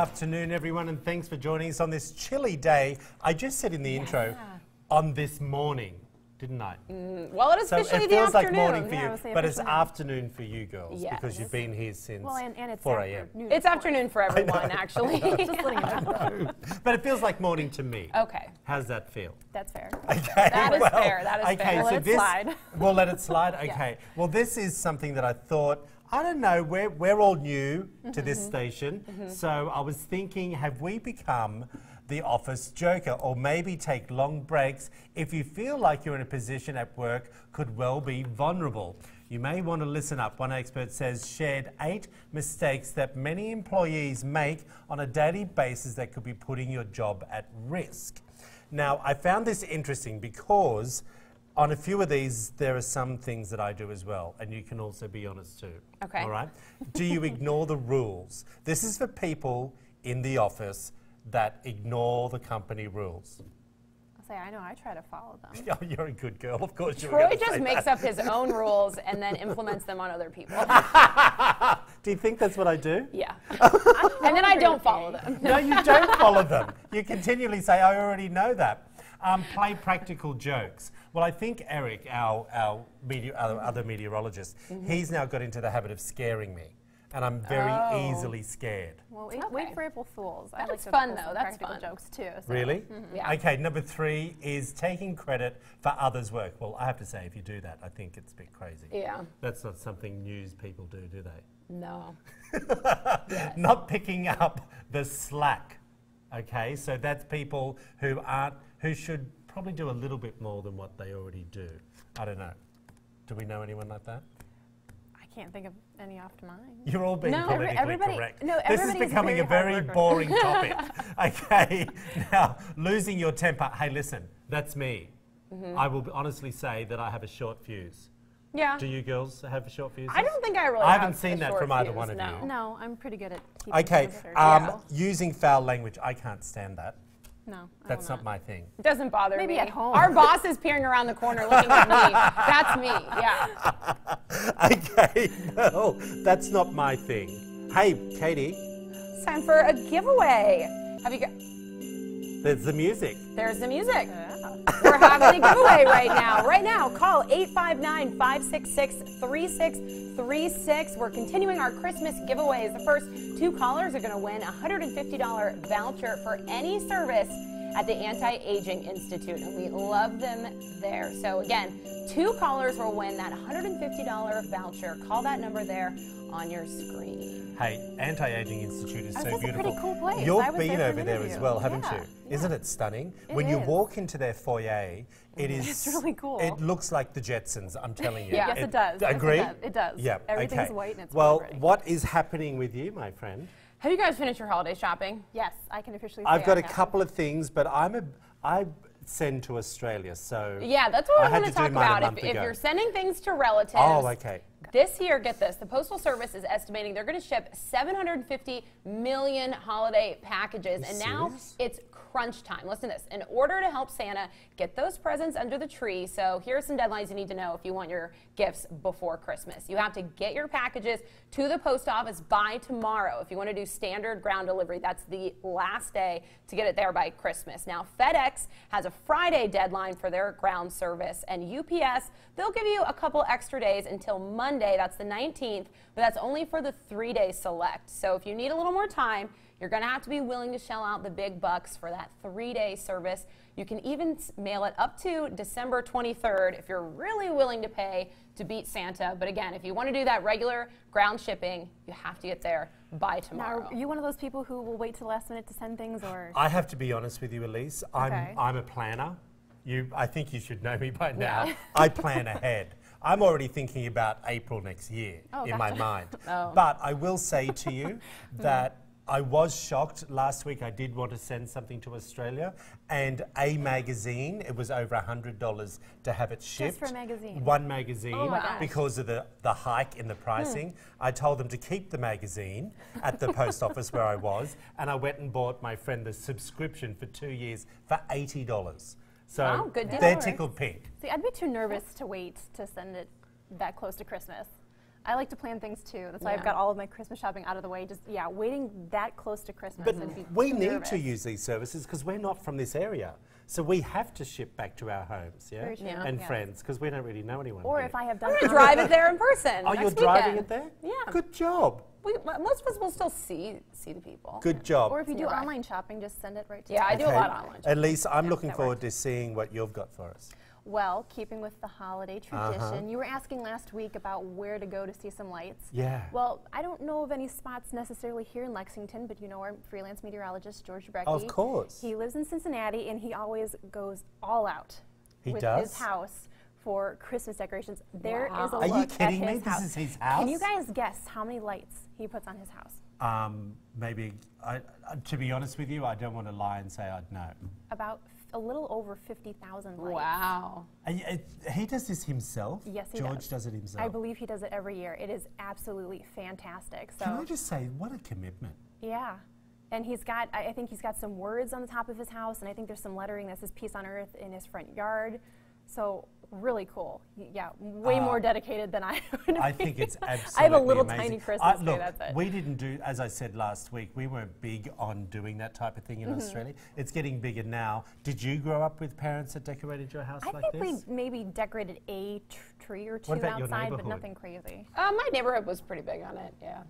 afternoon, everyone, and thanks for joining us on this chilly day. I just said in the intro, on this morning, didn't I? Mm, well, it is So officially it the feels like afternoon. morning for Yeah, you, but it's afternoon for you girls Yes. because you've been here since Well, and, and it's 4 a.m. afternoon. It's afternoon for everyone, actually. Just letting you know. But it feels like morning to me. okay. How's that feel? That's fair. Okay, That is fair, that is okay, fair. so Let it this, slide. We'll let it slide. Okay. Well, this is something that I thought. I don't know. We're we're all new to this Mm-hmm. station, so I was thinking, have we become the office joker, or maybe take long breaks if you feel like you're in a position at work could well be vulnerable. You may want to listen up. One expert says shared eight mistakes that many employees make on a daily basis that could be putting your job at risk. Now, I found this interesting because on a few of these, there are some things that I do as well, and you can also be honest too. Okay. All right? do you ignore the rules? This is for people in the office that ignore the company rules. I'll say I know. I try to follow them. Oh, you're a good girl, of course. you were Troy gonna just makes that. up his own rules and then implements them on other people. Do you think that's what I do? Yeah. and then I don't follow them. No, you don't follow them. You continually say, I already know that. Um, play practical jokes. Well, I think Eric, our, our meteor, other, other meteorologist, Mm-hmm. he's now got into the habit of scaring me. And I'm very Oh. easily scared. Well, wait, Okay. wait for April Fools. I like fun, though. That's practical fun. jokes too. so- Really? Mm-hmm. Yeah. Okay, number three is taking credit for others' work. Well, I have to say, if you do that, I think it's a bit crazy. Yeah. That's not something news people do, do they? No. not picking up the slack. Okay, so that's people who aren't who should probably do a little bit more than what they already do. I don't know. Do we know anyone like that? I can't think of any off to mind. You're all being No, politically everybody- correct. no, this is becoming a very boring topic. okay, now losing your temper. Hey, listen, that's me. Mm-hmm. I will honestly say that I have a short fuse. Yeah. Do you girls have a short fuse? I don't think I really I have haven't seen that from either fuse, one of no. you. No, I'm pretty good at keeping Okay, um, Yeah. using foul language. I can't stand that. No, I That's will not my thing. It doesn't bother Maybe me. at home. Our boss is peering around the corner looking at me. That's me. Yeah. okay, no, that's not my thing. Hey, Katie, It's time for a giveaway. Have you got? there's the music. There's the music. We're having a giveaway right now. Right now, call 859 566 3636. We're continuing our Christmas giveaways. The first two callers are going to win a $150 voucher for any service at the Anti Aging Institute, and we love them there. So, again, two callers will win that $150 voucher. Call that number there on your screen. Hey, Anti-Aging Institute is Oh, so that's a pretty beautiful. cool place. You've I been there over there as well, haven't Yeah, you? Isn't it stunning? It when you walk into their foyer, it is It's really cool. It looks like the Jetsons, I'm telling you. Yeah. Yes, it does. Agree? does. It does. Yeah. Everything's okay. white and it's Well, really what is happening with you, my friend? Have you guys finished your holiday shopping? Yes, I can officially say I've got I a have. couple of things, but I'm a I send to Australia, so Yeah, that's what I I, want to talk about. If, if you're sending things to relatives, Oh, okay. This year, get this: the Postal Service is estimating they're going to ship 750 million holiday packages, and now it's crunch time. Listen to this: in order to help Santa get those presents under the tree, so here are some deadlines you need to know if you want your gifts before Christmas. You have to get your packages to the post office by tomorrow. If you want to do standard ground delivery, that's the last day to get it there by Christmas. Now, FedEx has a Friday deadline for their ground service, and UPS they'll give you a couple extra days until Monday. That's the 19th, but that's only for the three-day select. So if you need a little more time, you're going to have to be willing to shell out the big bucks for that three-day service. You can even mail it up to December 23rd if you're really willing to pay to beat Santa. But again, if you want to do that regular ground shipping, you have to get there by Now, tomorrow. are you one of those people who will wait till the last minute to send things, or I have to be honest with you, Elise. I'm Okay. I'm a planner. You, I think you should know me by now. Yeah. I plan ahead. I'm already thinking about April next year Oh, in my mind. Oh. But I will say to you hmm. that I was shocked last week. I did want to send something to Australia, and a magazine. It was over hundred dollars to have it shipped. Just for a magazine? One magazine Oh because of the, the hike in the hmm. pricing. I told them to keep the magazine at the post office where I was, and I went and bought my friend the subscription for two years for eighty dollars. So Wow, good deal. they're tickled pink. see, I'd be too nervous to wait to send it that close to Christmas. I like to plan things too. That's why I've got all of my Christmas shopping out of the way. Just yeah, waiting that close to Christmas. But we too need to use these services because we're not from this area. So we have to ship back to our homes, yeah? Yeah. And yes. friends, because we don't really know anyone. Or here. if I have done. We're gonna drive it there in person. Oh, next you're driving weekend. it there? Yeah. Good job. We, most of us will still see see the people. Good job. Or if you do right. online shopping, just send it right to. Yeah, I me. do a lot of online. At least I'm Yeah, looking forward works. to seeing what you've got for us. Well, keeping with the holiday Uh-huh. tradition, you were asking last week about where to go to see some lights. Yeah. Well, I don't know of any spots necessarily here in Lexington, but you know our freelance meteorologist George Brecky. Of course. He lives in Cincinnati, and he always goes all out He with does? his house for Christmas decorations. There is Wow. a Are you look kidding at me? his This house. is his house? Can you guys guess how many lights he puts on his house? Um, maybe, I, uh, to be honest with you, I don't want to lie and say I'd know. About f- a little over 50,000 lights. Wow. And y- he does this himself? Yes, he George does. does it himself. I believe he does it every year. It is absolutely fantastic. So Can I just say, what a commitment. Yeah. And he's got, I I think he's got some words on the top of his house, and I think there's some lettering that says Peace on Earth in his front yard. So, really cool. Yeah, way Uh, more dedicated than I would I be. think it's absolutely I have a little amazing. tiny Christmas tree, look, that's it. we didn't do, as I said last week, we weren't big on doing that type of thing in Australia. It's getting bigger now. Did you grow up with parents that decorated your house I like think we maybe decorated a tr- tree or two What about your outside, but nothing crazy. Uh, my neighborhood was pretty big on it. Yeah.